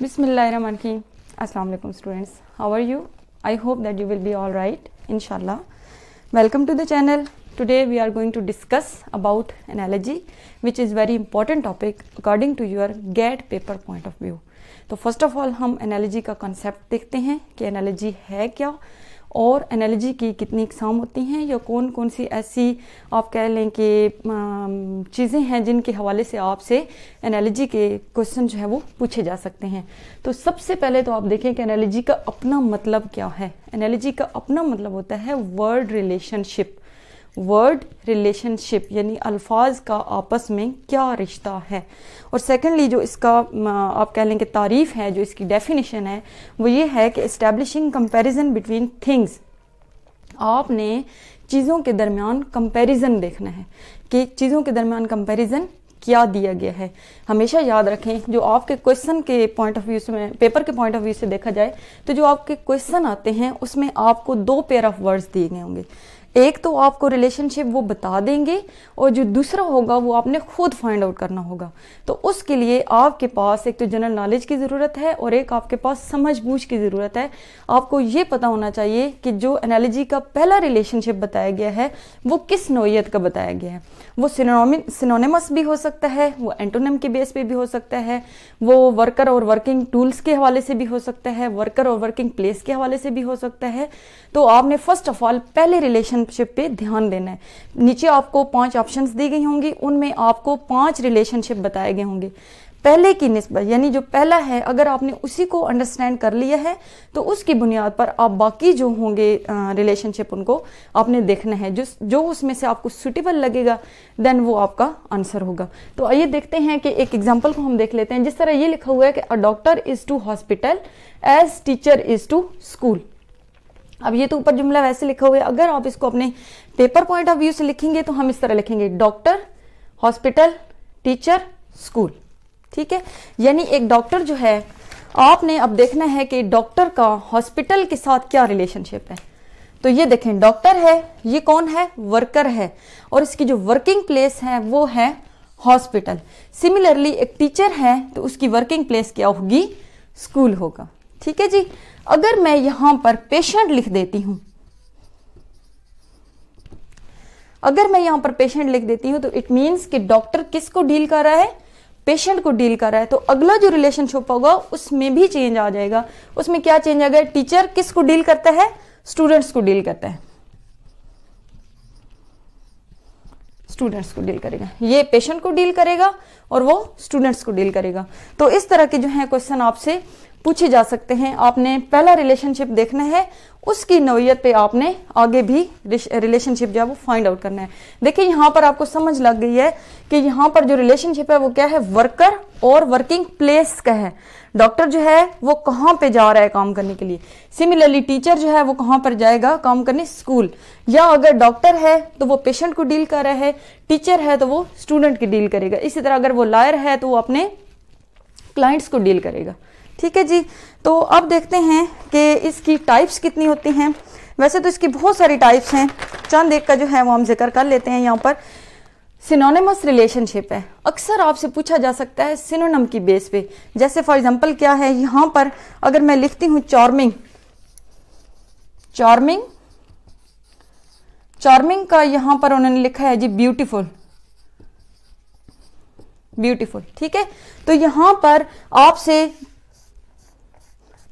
बिसमीम अस्सलाम वालेकुम students how are you I hope that you will be all right इनशाला welcome to the channel today we are going to discuss about analogy allergy which is very important topic according to your GAT paper point of view तो first of all हम analogy का concept देखते हैं कि analogy है क्या? और analogy की कितनी इकसाम होती हैं, या कौन कौन सी ऐसी आप कह लें कि चीज़ें हैं जिनके हवाले से आपसे एनालॉजी के क्वेश्चन जो है वो पूछे जा सकते हैं। तो सबसे पहले तो आप देखें कि एनालॉजी का अपना मतलब क्या है। एनालॉजी का अपना मतलब होता है वर्ल्ड रिलेशनशिप वर्ड रिलेशनशिप, यानी अल्फाज का आपस में क्या रिश्ता है? और सेकेंडली जो इसका आप कह लें कि तारीफ़ है, जो इसकी डेफिनेशन है, वो ये है कि इस्टेब्लिशिंग कंपैरिजन बिटवीन थिंग्स आपने चीज़ों के दरमियान कंपैरिजन देखना है कि चीज़ों के दरमियान कंपैरिजन क्या दिया गया है। हमेशा याद रखें, जो आपके क्वेश्चन के पॉइंट ऑफ़ व्यू से पेपर के पॉइंट ऑफ़ व्यू से देखा जाए तो जो आपके क्वेश्चन आते हैं, उसमें आपको दो पेयर ऑफ़ वर्ड्स दिए गए होंगे। एक तो आपको रिलेशनशिप वो बता देंगे और जो दूसरा होगा वो आपने खुद फाइंड आउट करना होगा। तो उसके लिए आपके पास एक तो जनरल नॉलेज की ज़रूरत है और एक आपके पास समझ बूझ की ज़रूरत है। आपको ये पता होना चाहिए कि जो एनालॉजी का पहला रिलेशनशिप बताया गया है, वो किस नोयत का बताया गया है। वो सिनोनिमस भी हो सकता है, वो एंटोनिम के बेस पे भी हो सकता है, वो वर्कर और वर्किंग टूल्स के हवाले से भी हो सकता है वर्कर और वर्किंग प्लेस के हवाले से भी हो सकता है। तो आपने फ़र्स्ट ऑफ़ ऑल पहले रिलेशनशिप पे ध्यान देना है। नीचे आपको पाँच ऑप्शंस दी गई होंगी, उनमें आपको पाँच रिलेशनशिप बताए गए होंगे। पहले की नस्बत, यानी जो पहला है, अगर आपने उसी को अंडरस्टैंड कर लिया है तो उसकी बुनियाद पर आप बाकी जो होंगे रिलेशनशिप उनको आपने देखना है। जो जो उसमें से आपको सुटेबल लगेगा देन वो आपका आंसर होगा। तो आइए देखते हैं कि एक एग्ज़ाम्पल को हम देख लेते हैं। जिस तरह ये लिखा हुआ है कि a doctor is to hospital as teacher is to school अब ये तो ऊपर जुमला वैसे लिखा हुआ है। अगर आप इसको अपने पेपर पॉइंट ऑफ़ व्यू से लिखेंगे तो हम इस तरह लिखेंगे डॉक्टर हॉस्पिटल टीचर स्कूल ठीक है? यानी एक डॉक्टर जो है, आपने अब देखना है कि डॉक्टर का हॉस्पिटल के साथ क्या रिलेशनशिप है। तो ये देखें डॉक्टर है, ये कौन है? वर्कर है। और इसकी जो वर्किंग प्लेस है, वो है हॉस्पिटल सिमिलरली एक टीचर है तो उसकी वर्किंग प्लेस क्या होगी? स्कूल होगा। ठीक है जी? अगर मैं यहाँ पर पेशेंट लिख देती हूँ, अगर मैं यहाँ पर पेशेंट लिख देती हूँ तो इट मींस कि डॉक्टर किसको डील कर रहा है? पेशेंट को डील कर रहा है तो अगला जो रिलेशनशिप होगा, उसमें भी चेंज आ जाएगा। उसमें क्या चेंज आ गया? टीचर किस को डील करता है? स्टूडेंट्स को डील करता है। स्टूडेंट्स को डील करेगा। ये पेशेंट को डील करेगा और वो स्टूडेंट्स को डील करेगा। तो इस तरह के जो है क्वेश्चन आपसे पूछे जा सकते हैं। आपने पहला रिलेशनशिप देखना है, उसकी नोयत पे आपने आगे भी रिलेशनशिप जो है वो फाइंड आउट करना है। देखिए, यहाँ पर आपको समझ लग गई है कि यहाँ पर जो रिलेशनशिप है वो क्या है? वर्कर और वर्किंग प्लेस का है। डॉक्टर जो है वो कहाँ पे जा रहा है काम करने के लिए? सिमिलरली टीचर जो है वो कहाँ पर जाएगा काम करने? स्कूल या अगर डॉक्टर है तो वो पेशेंट को डील कर रहा है टीचर है तो वो स्टूडेंट की डील करेगा। इसी तरह अगर वो लायर है तो वो अपने क्लाइंट्स को डील करेगा। ठीक है जी? तो अब देखते हैं कि इसकी टाइप्स कितनी होती हैं। वैसे तो इसकी बहुत सारी टाइप्स हैं। चंद एक का जो है वो हम ज़िक्र कर लेते हैं यहाँ पर। सिनोनिमस रिलेशनशिप है। अक्सर आपसे पूछा जा सकता है सिनोनम की बेस पे। जैसे फॉर एग्जांपल क्या है? यहाँ पर अगर मैं लिखती हूँ चार्मिंग चार्मिंग चार्मिंग का यहाँ पर उन्होंने लिखा है जी ब्यूटीफुल ब्यूटीफुल ठीक है? तो यहाँ पर आपसे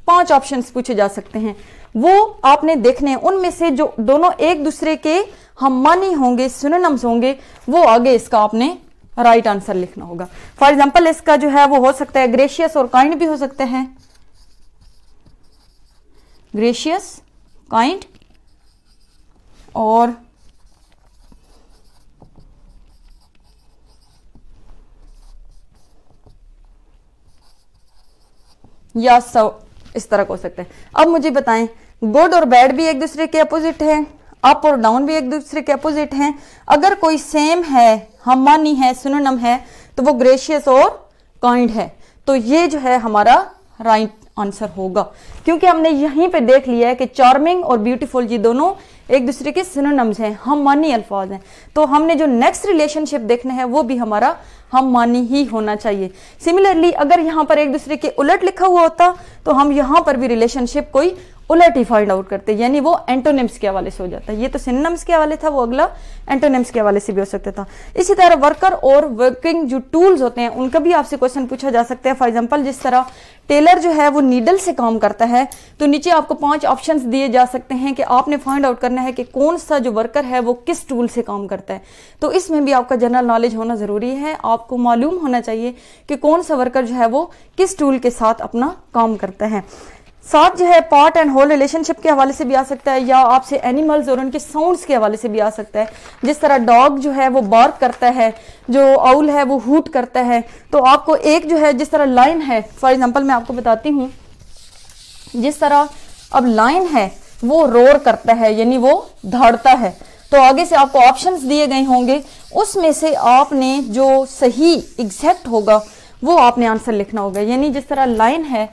पाँच ऑप्शंस पूछे जा सकते हैं। वो आपने देखने उनमें से जो दोनों एक दूसरे के हम मानी होंगे सुनम्स होंगे, वो आगे इसका आपने राइट right आंसर लिखना होगा। फॉर एग्ज़ाम्पल इसका जो है, वो हो सकता है ग्रेशियस और काइंड भी हो सकते हैं। ग्रेशियस काइंड और या सो इस तरह हो सकता है। अब मुझे बताएँ गुड और बैड भी एक दूसरे के अपोजिट है अप और डाउन भी एक दूसरे के अपोजिट हैं। अगर कोई सेम है हमानी है सुनम है तो वो ग्रेशियस और काइंड है। तो ये जो है हमारा राइट आंसर होगा। क्योंकि हमने यहीं पे देख लिया है कि चार्मिंग और ब्यूटीफुल ये दोनों एक दूसरे के सिनोनम्स हैं, हम मानी अल्फाज हैं। तो हमने जो नेक्स्ट रिलेशनशिप देखना है, वो भी हमारा हम मानी ही होना चाहिए। सिमिलरली अगर यहाँ पर एक दूसरे के उलट लिखा हुआ होता तो हम यहाँ पर भी रिलेशनशिप कोई उलट ही फाइंड आउट करते यानी वो एंटोनिम्स के हवाले से हो जाता है। ये तो सिनम्स के हवाले था, वो अगला एंटोनिम्स के हवाले से भी हो सकता था। इसी तरह वर्कर और वर्किंग जो टूल्स होते हैं, उनका भी आपसे क्वेश्चन पूछा जा सकता है। फॉर एग्ज़ाम्पल जिस तरह टेलर जो है, वो नीडल से काम करता है तो नीचे आपको पाँच ऑप्शंस दिए जा सकते हैं कि आपने फाइंड आउट करना है कि कौन सा जो वर्कर है, वो किस टूल से काम करता है। तो इसमें भी आपका जनरल नॉलेज होना ज़रूरी है। आपको मालूम होना चाहिए कि कौन सा वर्कर जो है, वो किस टूल के साथ अपना काम करता है। साथ जो है पार्ट एंड होल रिलेशनशिप के हवाले से भी आ सकता है, या आपसे एनिमल्स और उनके साउंड्स के हवाले से भी आ सकता है। जिस तरह डॉग जो है, वो बार्क करता है, जो आउल है, वो हूट करता है। तो आपको एक जो है, जिस तरह लाइन है फॉर एग्जांपल मैं आपको बताती हूँ, जिस तरह अब लाइन है, वो रोर करता है, यानी वो धाड़ता है। तो आगे से आपको ऑप्शंस दिए गए होंगे। उसमें से आपने जो सही एग्जैक्ट होगा, वो आपने आंसर लिखना होगा। यानी जिस तरह लाइन है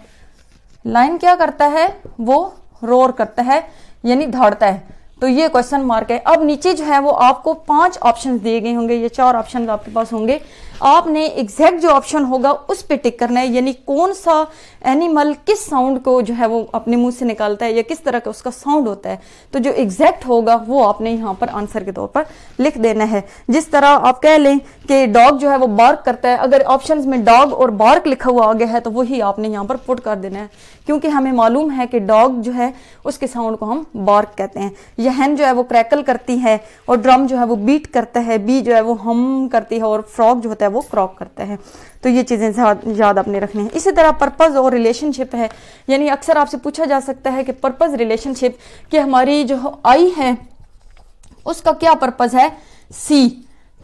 लाइन क्या करता है? वो रोर करता है, यानी दौड़ता है। तो ये क्वेश्चन मार्क है। अब नीचे जो है वो आपको पाँच ऑप्शन दिए गए होंगे। ये चार ऑप्शन आपके पास होंगे। आपने एग्जैक्ट जो ऑप्शन होगा, उस पर टिक करना है, यानी कौन सा एनिमल किस साउंड को जो है वो अपने मुँह से निकालता है या किस तरह का उसका साउंड होता है। तो जो एग्जैक्ट होगा, वो आपने यहाँ पर आंसर के तौर पर लिख देना है। जिस तरह आप कह लें कि डॉग जो है वो बार्क करता है, अगर ऑप्शन में डॉग और बार्क लिखा हुआ आ गया है तो वही आपने यहाँ पर पुट कर देना है। क्योंकि हमें मालूम है कि डॉग जो है, उसके साउंड को हम बार्क कहते हैं। यह हैन जो है वो क्रैकल करती है और ड्रम जो है वो बीट करता है बी जो है वो हम करती है और फ्रॉग जो होता है वो क्रॉक करता है। तो ये चीज़ें याद अपने रखनी है। इसी तरह पर्पज़ और रिलेशनशिप है। यानी अक्सर आपसे पूछा जा सकता है कि पर्पज़, रिलेशनशिप कि हमारी जो आई है, उसका क्या पर्पज़ है? सी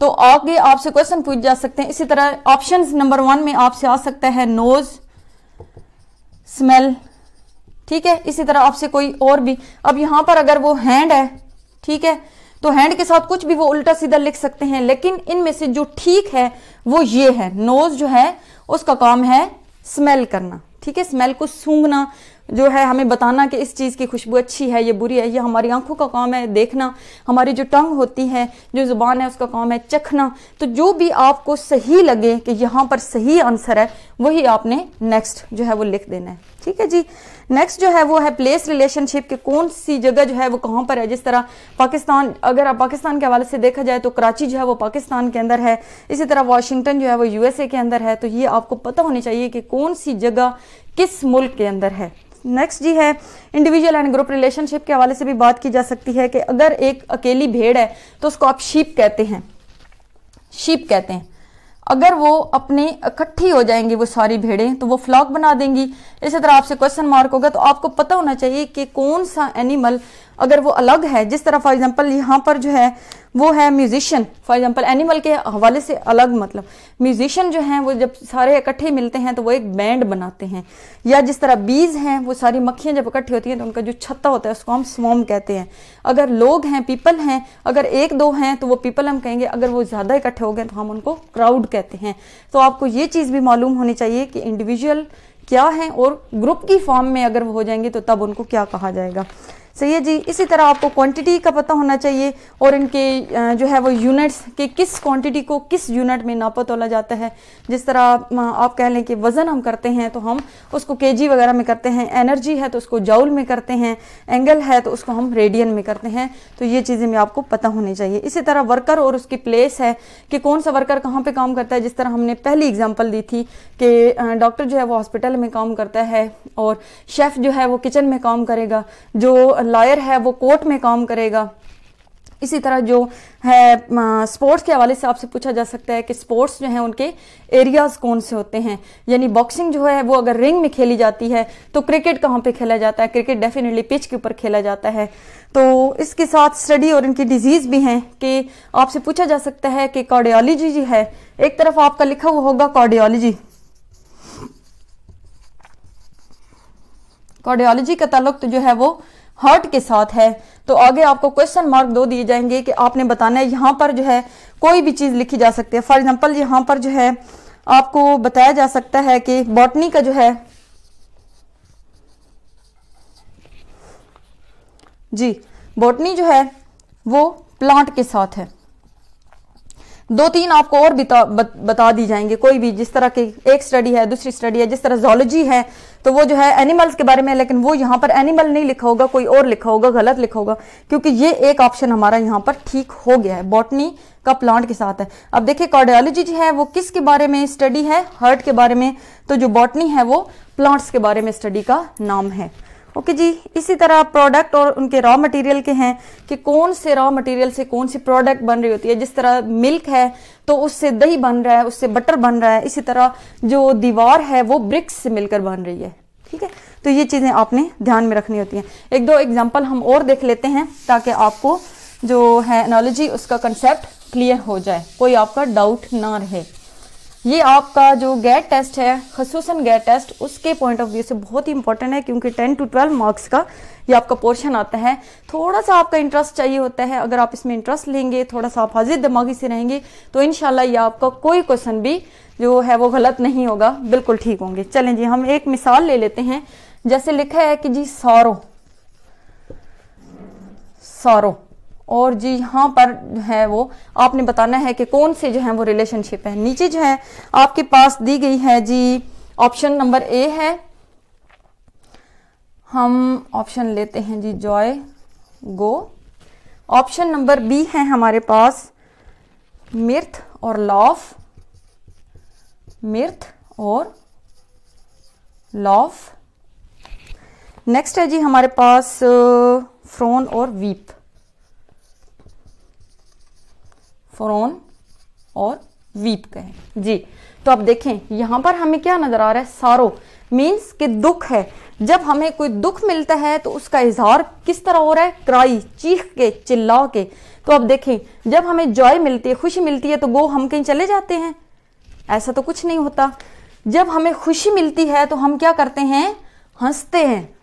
तो आगे आपसे क्वेश्चन पूछ जा सकते हैं। इसी तरह ऑप्शन नंबर वन में आपसे आ सकता है नोज़ स्मेल ठीक है? इसी तरह आपसे कोई और भी। अब यहाँ पर अगर वो हैंड है, ठीक है? तो हैंड के साथ कुछ भी वो उल्टा सीधा लिख सकते हैं, लेकिन इनमें से जो ठीक है, वो ये है। नोज़ जो है, उसका काम है स्मेल करना। ठीक है? स्मेल को सूंघना, जो है हमें बताना कि इस चीज़ की खुशबू अच्छी है ये बुरी है, ये हमारी आँखों का काम है देखना। हमारी जो टंग होती है, जो ज़ुबान है, उसका काम है चखना। तो जो भी आपको सही लगे कि यहाँ पर सही आंसर है, वही आपने नेक्स्ट जो है वो लिख देना है। ठीक है जी? नेक्स्ट जो है वो है प्लेस रिलेशनशिप के कौन सी जगह जो है वो कहाँ पर है? जिस तरह पाकिस्तान, अगर आप पाकिस्तान के हवाले से देखा जाए तो कराची जो है वो पाकिस्तान के अंदर है। इसी तरह वाशिंगटन जो है वो यूएसए के अंदर है। तो ये आपको पता होनी चाहिए कि कौन सी जगह किस मुल्क के अंदर है। नेक्स्ट जी है इंडिविजुअल एंड ग्रुप रिलेशनशिप के हवाले से भी बात की जा सकती है कि अगर एक अकेली भेड़ है तो उसको आप शीप कहते हैं। शीप कहते हैं। अगर वो अपने इकट्ठी हो जाएँगी वो सारी भेड़ें तो वो फ्लॉक बना देंगी। इसी तरह आपसे क्वेश्चन मार्क होगा तो आपको पता होना चाहिए कि कौन सा एनिमल अगर वो अलग है, जिस तरह फॉर एग्जांपल यहाँ पर जो है, वो है म्यूजिशियन फॉर एग्जांपल एनिमल के हवाले से अलग मतलब। म्यूजिशियन जो हैं, वो जब सारे इकट्ठे मिलते हैं तो वो एक बैंड बनाते हैं। या जिस तरह बीज हैं, वो सारी मक्खियाँ जब इकट्ठी होती हैं तो उनका जो छत्ता होता है, उसको हम स्वम कहते हैं। अगर लोग हैं पीपल हैं, अगर एक दो हैं तो वो पीपल हम कहेंगे, अगर वो ज़्यादा इकट्ठे हो गए तो हम उनको क्राउड कहते हैं। तो आपको ये चीज़ भी मालूम होनी चाहिए कि इंडिविजुअल क्या है, और ग्रुप की फॉर्म में अगर वो हो जाएँगे तो तब उनको क्या कहा जाएगा। सही है जी। इसी तरह आपको क्वांटिटी का पता होना चाहिए और इनके जो है वो यूनिट्स के किस क्वांटिटी को किस यूनिट में नापा तोला जाता है। जिस तरह आप कह लें कि वज़न हम करते हैं तो हम उसको केजी वगैरह में करते हैं। एनर्जी है तो उसको जाउल में करते हैं। एंगल है तो उसको हम रेडियन में करते हैं। तो ये चीज़ें में आपको पता होनी चाहिए। इसी तरह वर्कर और उसकी प्लेस है कि कौन सा वर्कर कहाँ पर काम करता है। जिस तरह हमने पहली एग्ज़ाम्पल दी थी कि डॉक्टर जो है वो हॉस्पिटल में काम करता है और शेफ़ जो है वो किचन में काम करेगा। जो लॉयर है, वो कोर्ट में काम करेगा। इसी तरह जो है स्पोर्ट्स के हवाले से आपसे पूछा जा सकता है कि स्पोर्ट्स जो है, उनके एरियाज़ कौन से होते हैं? यानी बॉक्सिंग जो है, वो अगर रिंग में खेली जाती है तो क्रिकेट कहाँ पे खेला जाता है? क्रिकेट डेफिनेटली पिच के ऊपर खेला जाता है। तो इसके साथ स्टडी और इनकी डिज़ीज़ भी हैं कि आपसे पूछा जा सकता है कि कार्डियोलॉजी जी है। एक तरफ़ आपका लिखा हुआ होगा कार्डियोलॉजी कार्डियोलॉजी का ताल्लुक तो जो है, वो हार्ट के साथ है। तो आगे आपको क्वेश्चन मार्क दो दिए जाएँगे कि आपने बताना है, यहाँ पर जो है कोई भी चीज़ लिखी जा सकती है। फॉर एग्ज़ाम्पल यहाँ पर जो है आपको बताया जा सकता है कि बॉटनी का जो है जी बॉटनी जो है वो प्लांट के साथ है। दो तीन आपको और बता, बता दी जाएँगे। कोई भी जिस तरह की एक स्टडी है दूसरी स्टडी है जिस तरह जोलॉजी है तो वो जो है एनिमल्स के बारे में लेकिन वो यहाँ पर एनिमल नहीं लिखा होगा कोई और लिखा होगा गलत लिखा होगा क्योंकि ये एक ऑप्शन हमारा यहाँ पर ठीक हो गया है। बॉटनी का प्लांट के साथ है। अब देखिए कार्डियोलॉजी जो है वो किसके बारे में स्टडी है? हर्ट के बारे में। तो जो बॉटनी है वो प्लांट्स के बारे में स्टडी का नाम है। ओके जी, इसी तरह प्रोडक्ट और उनके रॉ मटेरियल के हैं कि कौन से रॉ मटेरियल से कौन सी प्रोडक्ट बन रही होती है। जिस तरह मिल्क है तो उससे दही बन रहा है, उससे बटर बन रहा है, इसी तरह जो दीवार है, वो ब्रिक्स से मिलकर बन रही है। ठीक है? तो ये चीज़ें आपने ध्यान में रखनी होती हैं। एक दो एग्ज़ाम्पल हम और देख लेते हैं ताकि आपको जो है एनोलॉजी उसका कंसेप्ट क्लियर हो जाए। कोई आपका डाउट ना रहे। ये आपका जो गेट टेस्ट है खसूस गेट टेस्ट उसके पॉइंट ऑफ़ व्यू से बहुत ही इंपॉर्टेंट है, क्योंकि 10 टू 12 मार्क्स का ये आपका पोर्शन आता है। थोड़ा सा आपका इंटरेस्ट चाहिए होता है, अगर आप इसमें इंटरेस्ट लेंगे, थोड़ा सा आप हाजिर दिमागी से रहेंगे तो इनशाला ये आपका कोई क्वेश्चन भी जो है वो गलत नहीं होगा। बिल्कुल ठीक होंगे। चलें जी, हम एक मिसाल ले लेते हैं। जैसे लिखा है कि जी, सारो। सारो। और जी यहाँ पर है वो, आपने बताना है कि कौन से जो है वो रिलेशनशिप है। नीचे जो है, आपके पास दी गई है जी ऑप्शन नंबर ए है। हम ऑप्शन लेते हैं जी जॉय गो ऑप्शन नंबर बी है हमारे पास मिर्थ और लॉफ मिर्थ और लॉफ नेक्स्ट है जी हमारे पास फ्रोन और वीप फ्रोन और वीप कहें। जी तो अब देखें, यहाँ पर हमें क्या नज़र आ रहा है? सारो मीन्स कि दुख है। जब हमें कोई दुख मिलता है तो उसका इजहार किस तरह हो रहा है? क्राई, चीख के, चिल्ला के। तो अब देखें, जब हमें जॉय मिलती है, खुशी मिलती है तो गो, हम कहीं चले जाते हैं? ऐसा तो कुछ नहीं होता। जब हमें खुशी मिलती है तो हम क्या करते हैं? हँसते हैं।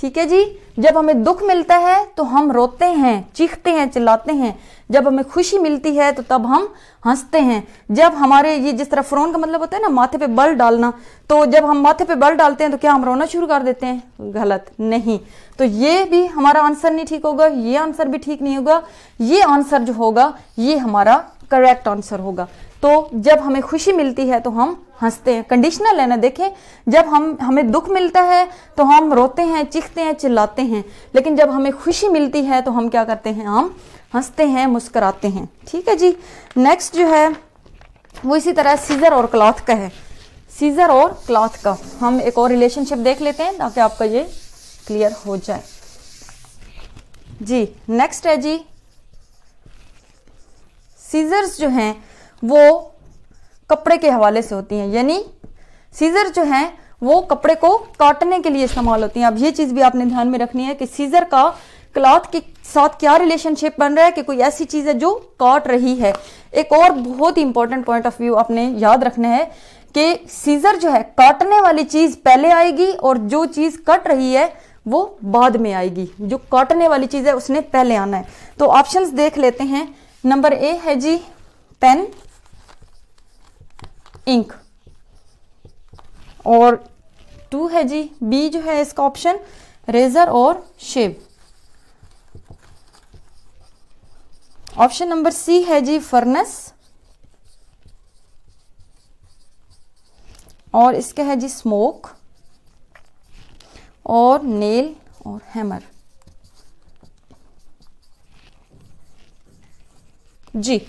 ठीक है जी? जब हमें दुख मिलता है तो हम रोते हैं, चीखते हैं, चिल्लाते हैं। जब हमें खुशी मिलती है तो तब हम हँसते हैं। जब हमारे ये जिस तरह फ्रोन का मतलब होता है ना, माथे पे बल डालना तो जब हम माथे पे बल डालते हैं तो क्या हम रोना शुरू कर देते हैं? गलत नहीं। तो ये भी हमारा आंसर नहीं ठीक होगा, ये आंसर भी ठीक नहीं होगा, ये आंसर जो होगा, ये हमारा करेक्ट आंसर होगा। तो जब हमें खुशी मिलती है तो हम हँसते हैं। कंडीशनल है ना, देखें, जब हम, हमें दुख मिलता है तो हम रोते हैं, चीखते हैं, चिल्लाते हैं। लेकिन जब हमें खुशी मिलती है तो हम क्या करते हैं? हम हँसते हैं, मुस्कराते हैं। ठीक है जी? नेक्स्ट जो है, वो इसी तरह सीजर और क्लॉथ का है। सीजर और क्लॉथ का। हम एक और रिलेशनशिप देख लेते हैं ताकि आपका ये क्लियर हो जाए। जी नेक्स्ट है जी। सीजर्स जो हैं, वो कपड़े के हवाले से होती हैं। यानी सीजर जो हैं, वो कपड़े को काटने के लिए इस्तेमाल होती हैं। अब ये चीज़ भी आपने ध्यान में रखनी है कि सीजर का क्लॉथ के साथ क्या रिलेशनशिप बन रहा है कि कोई ऐसी चीज़ है जो काट रही है? एक और बहुत ही इंपॉर्टेंट पॉइंट ऑफ़ व्यू आपने याद रखना है कि सीजर जो है, काटने वाली चीज़ पहले आएगी और जो चीज़ कट रही है, वो बाद में आएगी। जो काटने वाली चीज़ है, उसने पहले आना है। तो ऑप्शंस देख लेते हैं। नंबर ए है जी पेन इंक और टू है जी बी जो है इसका ऑप्शन रेजर और शेव ऑप्शन नंबर सी है जी फर्नेस। और इसका है जी स्मोक। और नेल और हैमर। जी,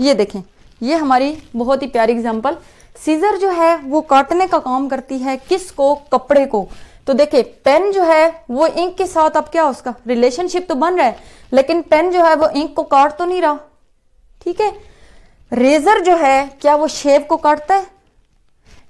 ये देखें, ये हमारी बहुत ही प्यारी एग्जांपल सीजर जो है, वो काटने का काम करती है किसको? कपड़े को। तो देखिए पेन जो है, वो इंक के साथ अब क्या उसका? रिलेशनशिप तो बन रहा है, लेकिन पेन जो है, वो इंक को काट तो नहीं रहा। ठीक है? रेजर जो है, क्या वो शेव को काटता है?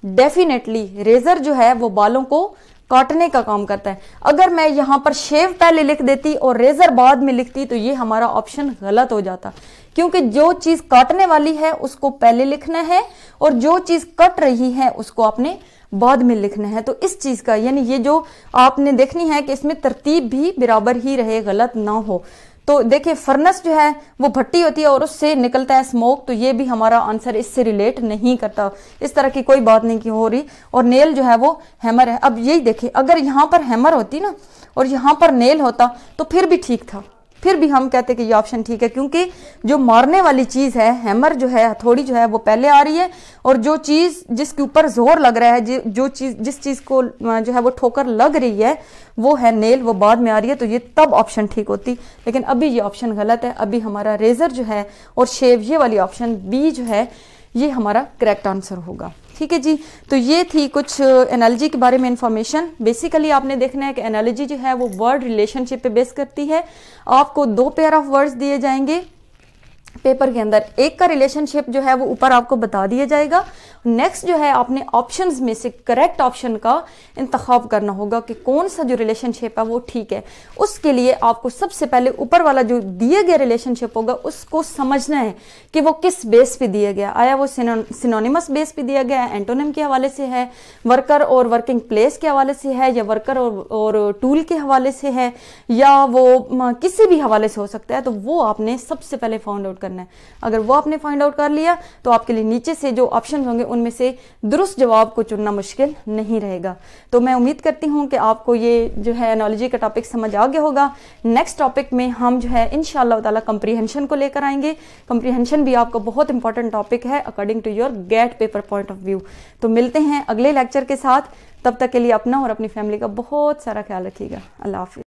डेफिनेटली रेजर जो है, वो बालों को काटने का काम करता है। अगर मैं यहाँ पर शेव पहले लिख देती और रेजर बाद में लिखती तो ये हमारा ऑप्शन गलत हो जाता। क्योंकि जो चीज़ काटने वाली है, उसको पहले लिखना है और जो चीज़ कट रही है, उसको आपने बाद में लिखना है। तो इस चीज़ का, यानी ये जो आपने देखनी है कि इसमें तरतीब भी बराबर ही रहे, गलत ना हो। तो देखिए फर्नेस जो है, वो भट्टी होती है और उससे निकलता है स्मोक तो ये भी हमारा आंसर इससे रिलेट नहीं करता। इस तरह की कोई बात नहीं की हो रही। और नेल जो है, वो हैमर है। अब यही देखिए, अगर यहाँ पर हैमर होती ना, और यहाँ पर नेल होता तो फिर भी ठीक था। फिर भी हम कहते हैं कि ये ऑप्शन ठीक है, क्योंकि जो मारने वाली चीज़ है हैमर जो है, हथौड़ी जो है, वो पहले आ रही है और जो चीज़ जिसके ऊपर ज़ोर लग रहा है, जो चीज़, जिस चीज़ को जो है वो ठोकर लग रही है, वो है नेल वो बाद में आ रही है तो ये तब ऑप्शन ठीक होती। लेकिन अभी ये ऑप्शन गलत है, अभी हमारा रेजर जो है और शेव, ये वाली ऑप्शन बी जो है, ये हमारा करेक्ट आंसर होगा। ठीक है जी? तो ये थी कुछ एनालॉजी के बारे में इंफॉर्मेशन बेसिकली आपने देखना है कि एनालॉजी जो है वो वर्ड रिलेशनशिप पे बेस करती है। आपको दो पेयर ऑफ़ वर्ड्स दिए जाएँगे। पेपर के अंदर। एक का रिलेशनशिप जो है वो ऊपर आपको बता दिया जाएगा। नेक्स्ट जो है आपने ऑप्शन में से करेक्ट ऑप्शन का इंतखब करना होगा कि कौन सा जो रिलेशनशिप है वो ठीक है। उसके लिए आपको सबसे पहले ऊपर वाला जो दिए गया रिलेशनशिप होगा उसको समझना है कि वो किस बेस पे दिया गया। आया वो सिनोनिमस बेस पे दिया गया है एंटोनिम के हवाले से है वर्कर और वर्किंग प्लेस के हवाले से है या वर्कर और, और टूल के हवाले से है या वो किसी भी हवाले से हो सकता है तो वो आपने सबसे पहले फाउंड आउट करना है। अगर वो आपने फाइंड आउट कर लिया तो आपके लिए नीचे से जो ऑप्शन होंगे, उनमें से दुरुस्त जवाब को चुनना मुश्किल नहीं रहेगा। तो मैं उम्मीद करती हूँ कि आपको ये जो है एनोलॉजी का टॉपिक समझ आ गया होगा। नेक्स्ट टॉपिक में हम जो है इन ताला कंप्रीहेंशन को लेकर आएँगे। कंप्रीहेंशन भी आपको बहुत इंपॉर्टेंट टॉपिक है according to your GATE paper point of view तो मिलते हैं अगले लेक्चर के साथ। तब तक के लिए अपना और अपनी फैमिली का बहुत सारा ख्याल रखिएगा। अल्लाह हाफिज़